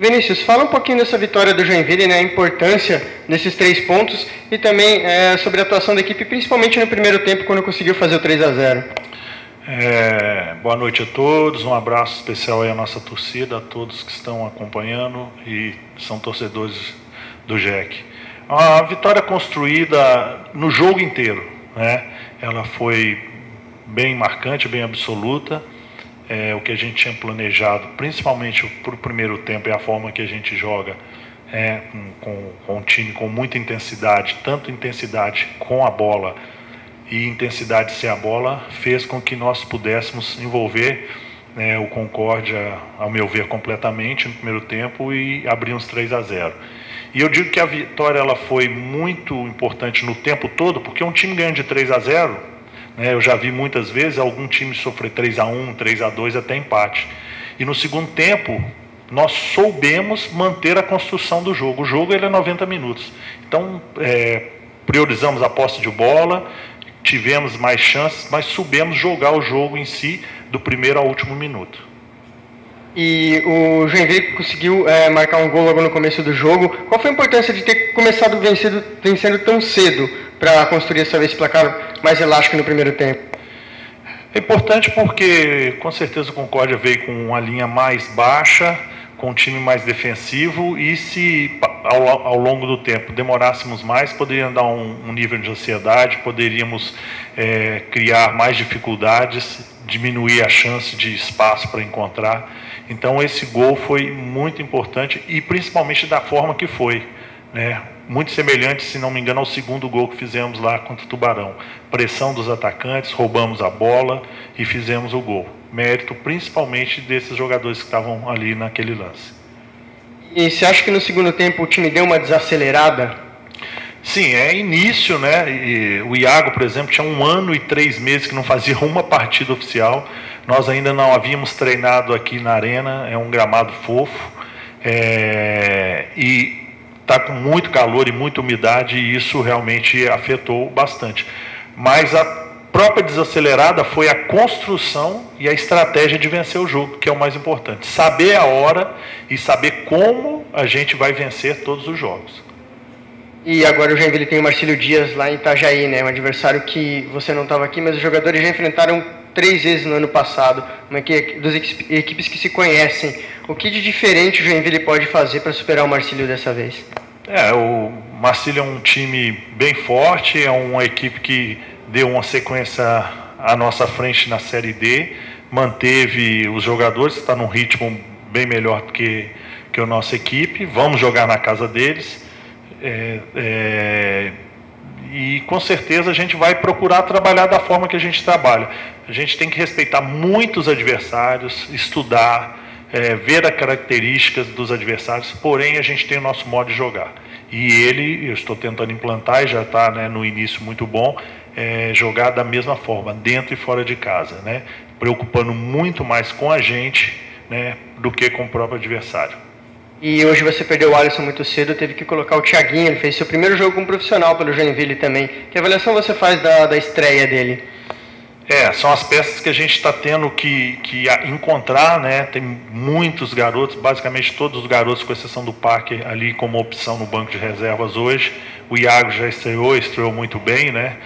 Vinícius, fala um pouquinho dessa vitória do Joinville, né, a importância desses três pontos e também é, sobre a atuação da equipe, principalmente no primeiro tempo, quando conseguiu fazer o 3 a 0 é, boa noite a todos, um abraço especial aí à nossa torcida, a todos que estão acompanhando e são torcedores do JEC. A vitória construída no jogo inteiro, né? ela foi bem marcante, bem absoluta é, o que a gente tinha planejado, principalmente para o primeiro tempo, é a forma que a gente joga é, com, com um time com muita intensidade, tanto intensidade com a bola e intensidade sem a bola, fez com que nós pudéssemos envolver né, o Concórdia, ao meu ver, completamente no primeiro tempo e abrir uns 3 a 0. E eu digo que a vitória ela foi muito importante no tempo todo, porque um time ganha de 3 a 0 né? Eu já vi muitas vezes algum time sofrer 3 a 1 3 a 2 até empate. E no segundo tempo, nós soubemos manter a construção do jogo. O jogo ele é 90 minutos. Então, é, priorizamos a posse de bola, tivemos mais chances, mas soubemos jogar o jogo em si do primeiro ao último minuto. E o Joinville conseguiu é, marcar um gol logo no começo do jogo. Qual foi a importância de ter começado vencendo, vencendo tão cedo para construir essa vez placar mais elástico no primeiro tempo? É importante porque, com certeza, o Concórdia veio com uma linha mais baixa, com um time mais defensivo, e se ao, ao longo do tempo demorássemos mais, poderia dar um, um nível de ansiedade, poderíamos é, criar mais dificuldades, diminuir a chance de espaço para encontrar. Então, esse gol foi muito importante e principalmente da forma que foi. Né? Muito semelhante, se não me engano, ao segundo gol que fizemos lá contra o Tubarão. Pressão dos atacantes, roubamos a bola e fizemos o gol. Mérito principalmente desses jogadores que estavam ali naquele lance. E você acha que no segundo tempo o time deu uma desacelerada? Sim, é início, né? E o Iago, por exemplo, tinha um ano e três meses que não fazia uma partida oficial. Nós ainda não havíamos treinado aqui na arena, é um gramado fofo. É, e está com muito calor e muita umidade e isso realmente afetou bastante. Mas a própria desacelerada foi a construção e a estratégia de vencer o jogo, que é o mais importante. Saber a hora e saber como a gente vai vencer todos os jogos. E agora o Joinville tem o Marcílio Dias lá em Itajaí, né? Um adversário que você não estava aqui, mas os jogadores já enfrentaram três vezes no ano passado, uma equipe, duas equipes que se conhecem. O que de diferente o Joinville pode fazer para superar o Marcílio dessa vez? É, o Marcílio é um time bem forte, é uma equipe que deu uma sequência à nossa frente na Série D, manteve os jogadores, está num ritmo bem melhor do que, que a nossa equipe. Vamos jogar na casa deles. É, é, e com certeza a gente vai procurar trabalhar da forma que a gente trabalha. A gente tem que respeitar muitos adversários, estudar, é, ver as características dos adversários, porém a gente tem o nosso modo de jogar. E ele, eu estou tentando implantar e já está né, no início muito bom, é, jogar da mesma forma, dentro e fora de casa, né, preocupando muito mais com a gente né, do que com o próprio adversário. E hoje você perdeu o Alisson muito cedo, teve que colocar o Thiaguinho, ele fez seu primeiro jogo como profissional pelo Joinville também. Que avaliação você faz da, da estreia dele? É, são as peças que a gente está tendo que, que encontrar, né? Tem muitos garotos, basicamente todos os garotos, com exceção do Parque, ali como opção no banco de reservas hoje. O Iago já estreou, estreou muito bem, né?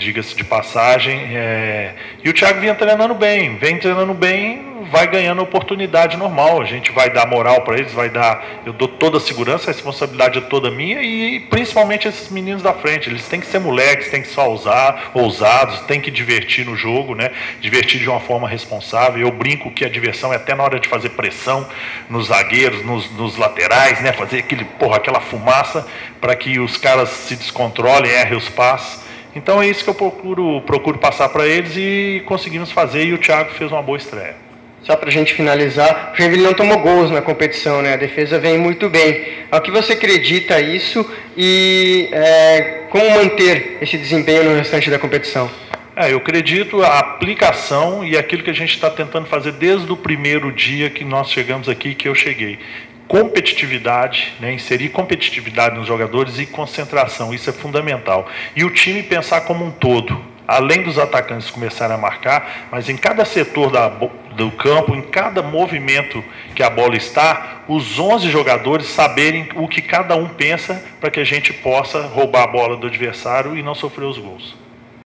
Diga-se de passagem. É... E o Thiago vinha treinando bem, vem treinando bem, vai ganhando oportunidade normal. A gente vai dar moral para eles, vai dar. Eu dou toda a segurança, a responsabilidade é toda minha e principalmente esses meninos da frente. Eles têm que ser moleques, têm que só usar, ousados, têm que divertir no jogo, né? Divertir de uma forma responsável. Eu brinco que a diversão é até na hora de fazer pressão nos zagueiros, nos, nos laterais, né? Fazer aquele, porra, aquela fumaça para que os caras se descontrolem, errem os passos. Então é isso que eu procuro, procuro passar para eles e conseguimos fazer e o Thiago fez uma boa estreia. Só para a gente finalizar, o Joinville não tomou gols na competição, né? A defesa vem muito bem. Ao que você acredita isso e é, como manter esse desempenho no restante da competição? É, eu acredito a aplicação e aquilo que a gente está tentando fazer desde o primeiro dia que nós chegamos aqui, que eu cheguei competitividade, né, inserir competitividade nos jogadores e concentração, isso é fundamental. E o time pensar como um todo, além dos atacantes começarem a marcar, mas em cada setor da, do campo, em cada movimento que a bola está, os 11 jogadores saberem o que cada um pensa para que a gente possa roubar a bola do adversário e não sofrer os gols.